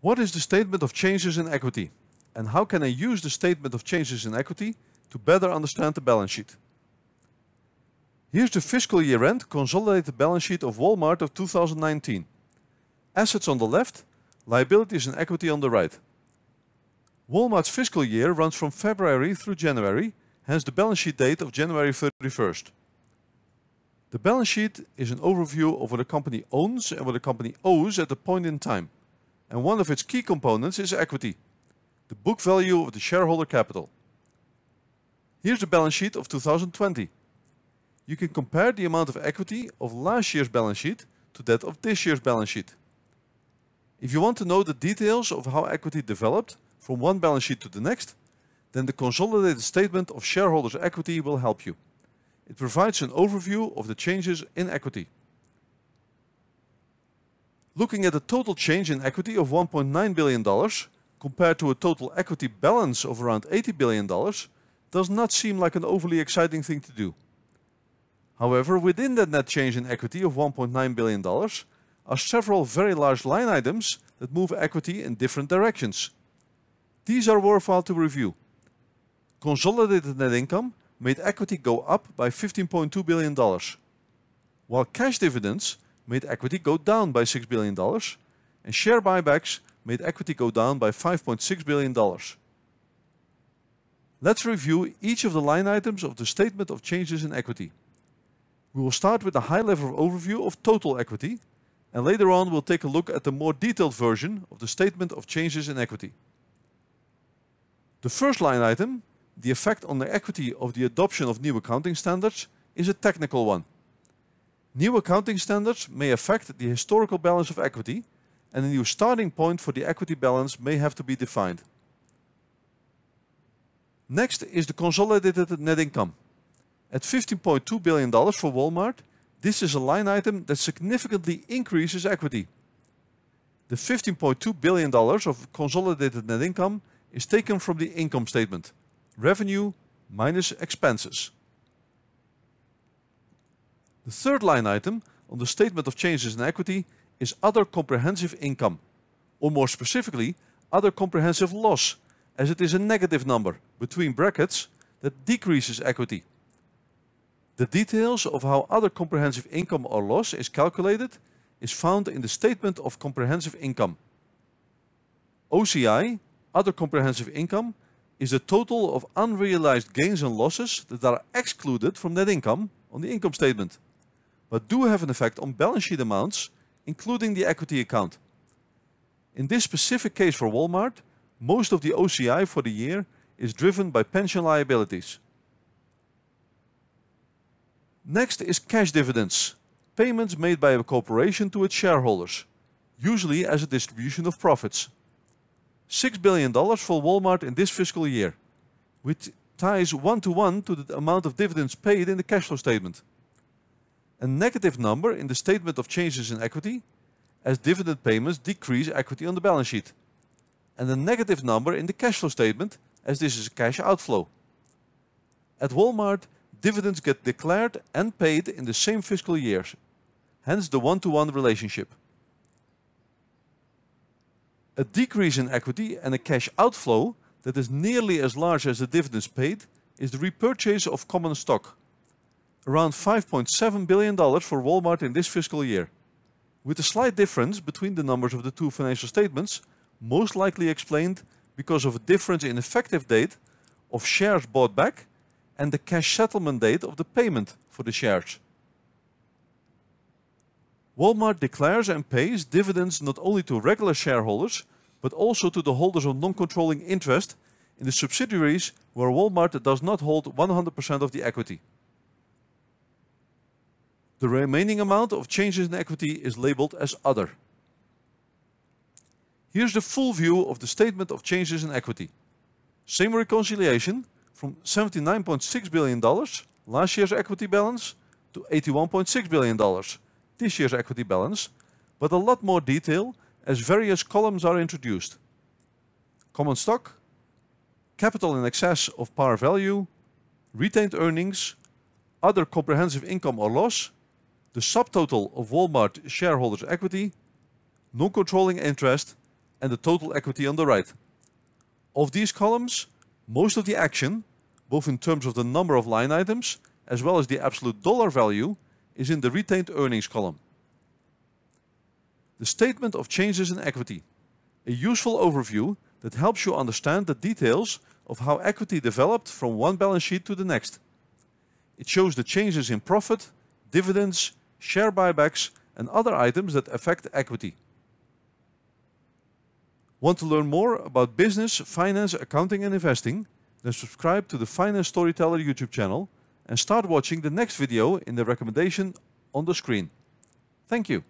What is the statement of changes in equity? And how can I use the statement of changes in equity to better understand the balance sheet? Here's the fiscal year-end consolidated balance sheet of Walmart of 2019. Assets on the left, liabilities and equity on the right. Walmart's fiscal year runs from February through January, hence the balance sheet date of January 31st. The balance sheet is an overview of what a company owns and what a company owes at a point in time. And one of its key components is equity, the book value of the shareholder capital. Here's the balance sheet of 2020. You can compare the amount of equity of last year's balance sheet to that of this year's balance sheet. If you want to know the details of how equity developed from one balance sheet to the next, then the consolidated statement of shareholders' equity will help you. It provides an overview of the changes in equity. Looking at the total change in equity of $1.9 billion compared to a total equity balance of around $80 billion does not seem like an overly exciting thing to do. However, within that net change in equity of $1.9 billion are several very large line items that move equity in different directions. These are worthwhile to review. Consolidated net income made equity go up by $15.2 billion, while cash dividends made equity go down by $6 billion, and share buybacks made equity go down by $5.6 billion. Let's review each of the line items of the statement of changes in equity. We will start with a high-level overview of total equity, and later on we'll take a look at the more detailed version of the statement of changes in equity. The first line item, the effect on the equity of the adoption of new accounting standards, is a technical one. New accounting standards may affect the historical balance of equity, and a new starting point for the equity balance may have to be defined. Next is the consolidated net income. At $15.2 billion for Walmart, this is a line item that significantly increases equity. The $15.2 billion of consolidated net income is taken from the income statement, revenue minus expenses. The third line item on the statement of changes in equity is other comprehensive income, or more specifically, other comprehensive loss, as it is a negative number between brackets that decreases equity. The details of how other comprehensive income or loss is calculated is found in the statement of comprehensive income. OCI, other comprehensive income, is the total of unrealized gains and losses that are excluded from net income on the income statement, but do have an effect on balance sheet amounts, including the equity account. In this specific case for Walmart, most of the OCI for the year is driven by pension liabilities. Next is cash dividends, payments made by a corporation to its shareholders, usually as a distribution of profits. $6 billion for Walmart in this fiscal year, which ties one to one to the amount of dividends paid in the cash flow statement. A negative number in the statement of changes in equity, as dividend payments decrease equity on the balance sheet. And a negative number in the cash flow statement, as this is a cash outflow. At Walmart, dividends get declared and paid in the same fiscal years, hence the one-to-one relationship. A decrease in equity and a cash outflow that is nearly as large as the dividends paid is the repurchase of common stock. Around $5.7 billion for Walmart in this fiscal year, with a slight difference between the numbers of the two financial statements, most likely explained because of a difference in effective date of shares bought back and the cash settlement date of the payment for the shares. Walmart declares and pays dividends not only to regular shareholders, but also to the holders of non-controlling interest in the subsidiaries where Walmart does not hold 100% of the equity. The remaining amount of changes in equity is labeled as Other. Here's the full view of the statement of changes in equity. Same reconciliation, from $79.6 billion, last year's equity balance, to $81.6 billion, this year's equity balance, but a lot more detail as various columns are introduced. Common stock, capital in excess of par value, retained earnings, other comprehensive income or loss, the subtotal of Walmart shareholders' equity, non-controlling interest, and the total equity on the right. Of these columns, most of the action, both in terms of the number of line items as well as the absolute dollar value, is in the retained earnings column. The statement of changes in equity, a useful overview that helps you understand the details of how equity developed from one balance sheet to the next. It shows the changes in profit, dividends, share buybacks, and other items that affect equity. Want to learn more about business, finance, accounting, and investing? Then subscribe to the Finance Storyteller YouTube channel and start watching the next video in the recommendation on the screen. Thank you.